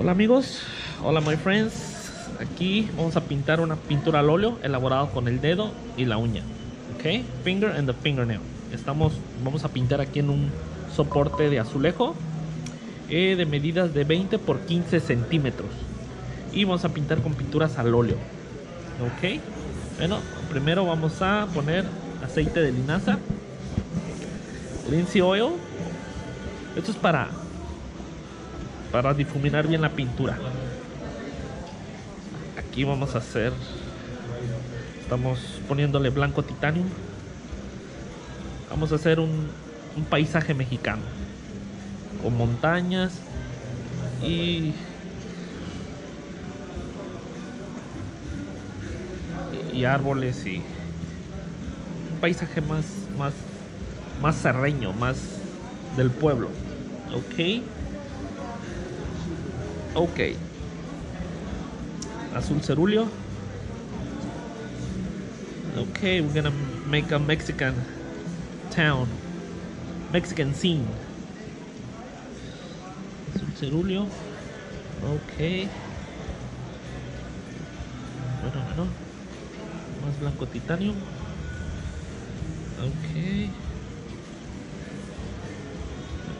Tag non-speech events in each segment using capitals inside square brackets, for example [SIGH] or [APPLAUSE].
Hola amigos, hola my friends. Aquí vamos a pintar una pintura al óleo elaborada con el dedo y la uña. Ok, finger and the fingernail. Estamos, vamos a pintar aquí en un soporte de azulejo eh, de medidas de 20 por 15 centímetros. Y vamos a pintar con pinturas al óleo. Ok, bueno, primero vamos a poner aceite de linaza, linseed oil. Esto es para para difuminar bien la pintura. Aquí vamos a hacer, estamos poniéndole blanco titanium. Vamos a hacer un, un paisaje mexicano con montañas y y árboles y un paisaje más más más serreño, más del pueblo. Ok. Ok. Azul cerulio. Okay, we're gonna make a Mexican town. Mexican scene. Azul cerulio. Ok. Bueno, bueno. Más blanco titanio. Okay.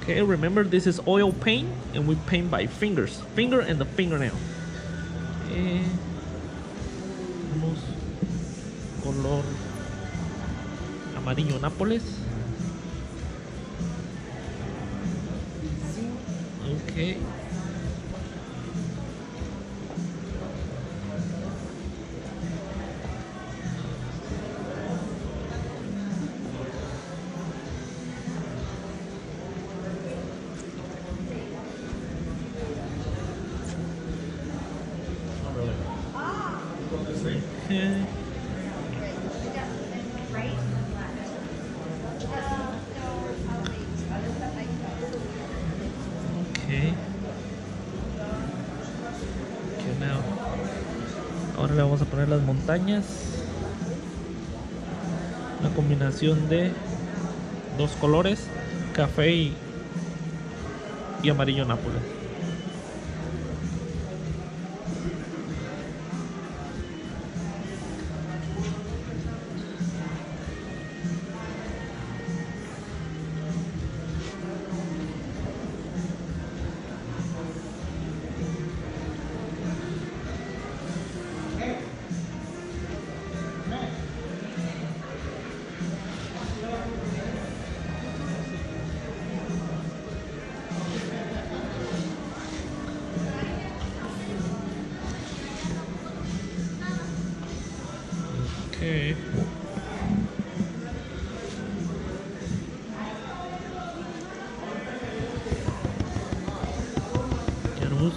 Okay, remember this is oil paint and we paint by fingers. Finger and the fingernail. Eh, color amarillo Nápoles. Okay. Okay. Ahora le vamos a poner las montañas. Una combinación de dos colores, café y, y amarillo Nápoles.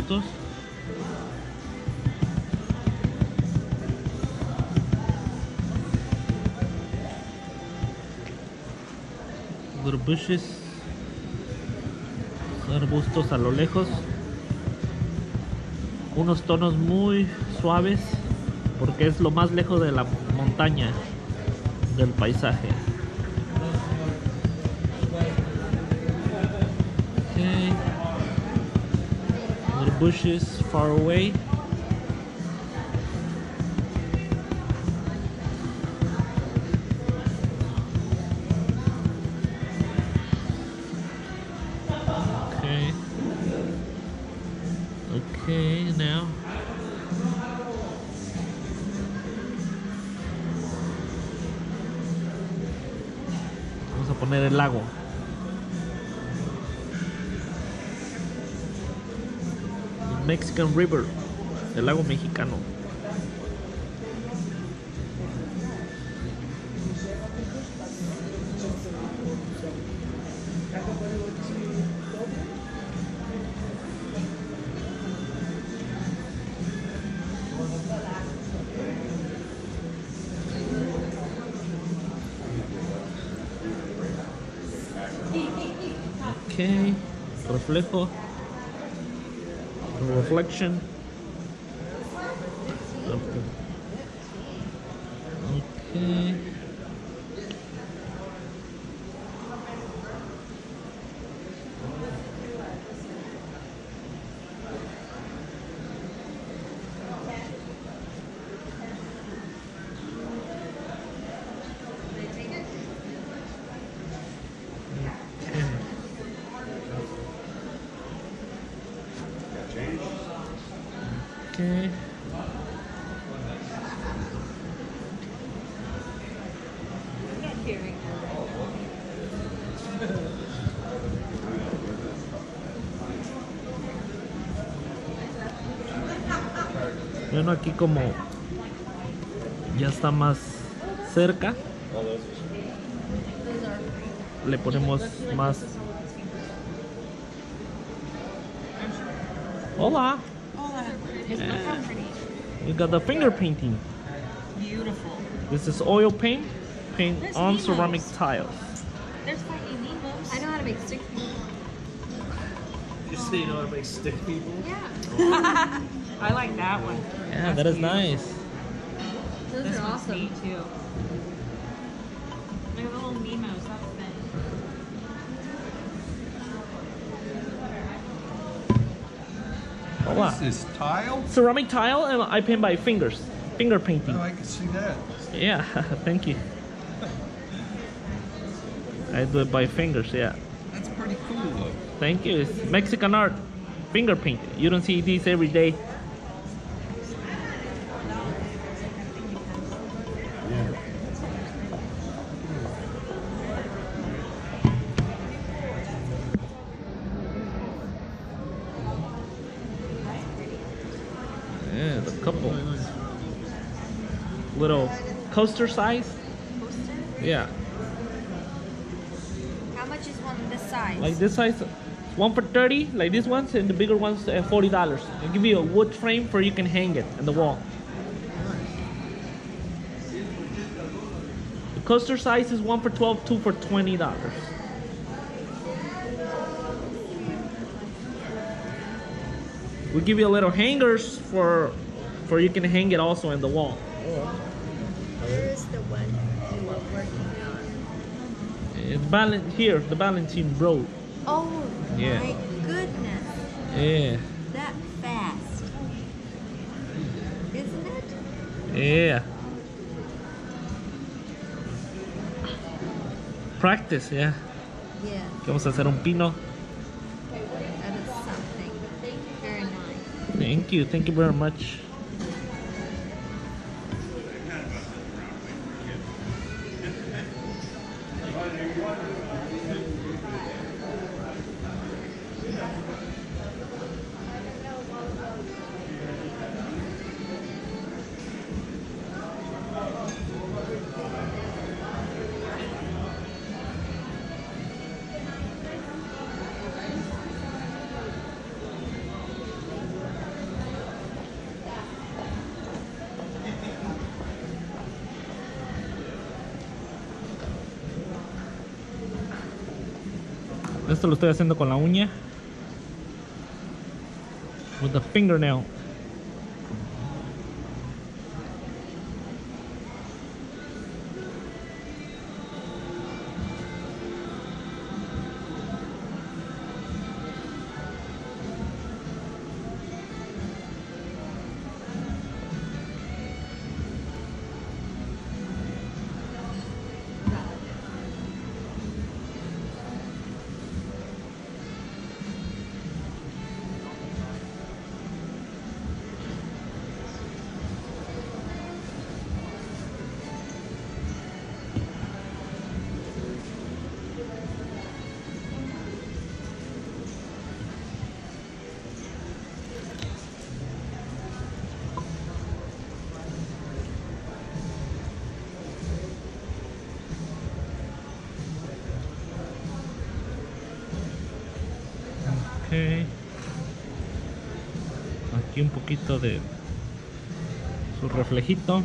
Little bushes. Arbustos a lo lejos. Unos tonos muy suaves porque es lo más lejos de la montaña del paisaje. Bushes far away. Okay. Okay, now Vamos a poner el lago. Mexican River, el lago mexicano. Ok, reflejo, reflection. Bueno, aquí como ya está más cerca, le ponemos más. Hola, Hola. Pretty. you got the finger painting. Beautiful. This is oil paint, paint There's on Nemos. ceramic tiles. There's finding Nemos. I know how to make stick You say you know how to make stick people? Yeah. [LAUGHS] I like that one. Yeah, That's that is beautiful. nice. Those This are one's awesome. neat too. Look at the little Nemos. That's big. Hola. What is this, tile? Ceramic tile and I paint by fingers. Finger painting. Oh, I can see that. Yeah, [LAUGHS] thank you. I do it by fingers, yeah. That's pretty cool, though. Thank you. It's Mexican art. Finger paint. You don't see these every day. Coaster size. Poster? Yeah. How much is one this size? Like this size, one for 30, like this ones, and the bigger ones at $40. They give you a wood frame for you can hang it on the wall. The coaster size is one for 12, two for $20. We give you a little hangers for for you can hang it also in the wall. Oh, Where is the one you are working on? Eh, it's balance here, the balancing road. Oh Yeah. my goodness. Yeah, That fast. Isn't it? yeah. Practice, yeah. Yeah. Que Vamos a hacer un pino. That is something. Very nice. Thank you, thank you very much. Esto lo estoy haciendo con la uña. With the fingernail. Aquí un poquito de su reflejito.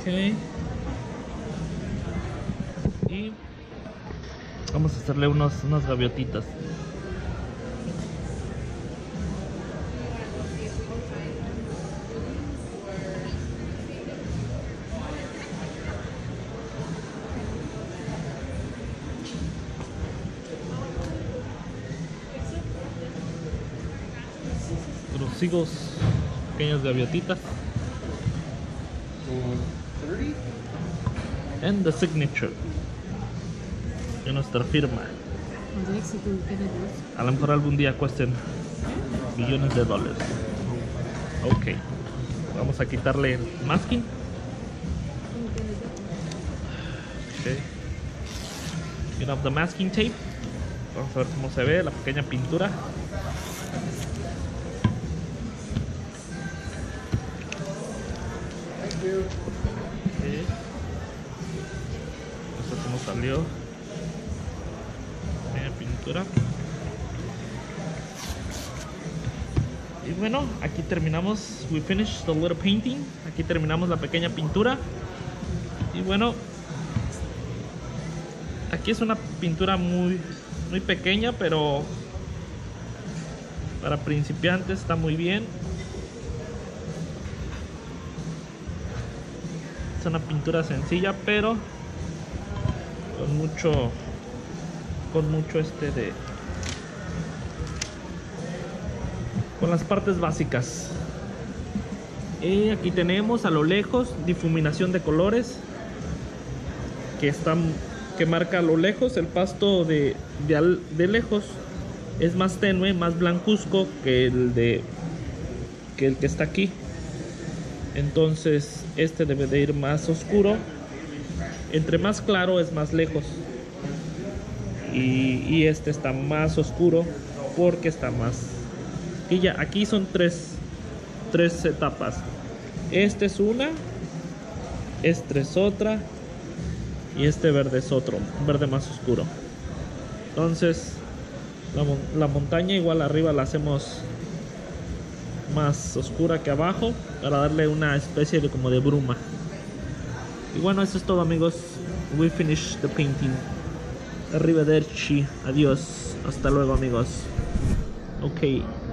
Okay. Y vamos a hacerle unos, unas gaviotitas. Trocigos, pequeñas gaviotitas. And the signature. De nuestra firma. A lo mejor algún día cuesten millones de dólares. Ok. Vamos a quitarle el masking. Ok. Get off the masking tape. Vamos a ver cómo se ve la pequeña pintura. You. Ok. Esto cómo salió. Pequeña pintura. Y bueno, aquí terminamos. We finished the little painting. Aquí terminamos la pequeña pintura. Y bueno, aquí es una pintura muy, muy pequeña, pero para principiantes está muy bien. Es una pintura sencilla, pero con mucho, con mucho este de, con las partes básicas. Y aquí tenemos a lo lejos difuminación de colores que están que marca a lo lejos el pasto de, de, de lejos es más tenue, más blancuzco que el de que el que está aquí. Entonces, este debe de ir más oscuro. Entre más claro es más lejos. Y, este está más oscuro porque está más. Y ya, aquí son tres, tres etapas. Este es una, este es otra y este verde es otro, verde más oscuro. Entonces, la, la montaña igual arriba la hacemos más oscura que abajo para darle una especie de como de bruma. Y bueno, eso es todo amigos. We finished the painting. Arrivederci. Adiós. Hasta luego amigos. Ok.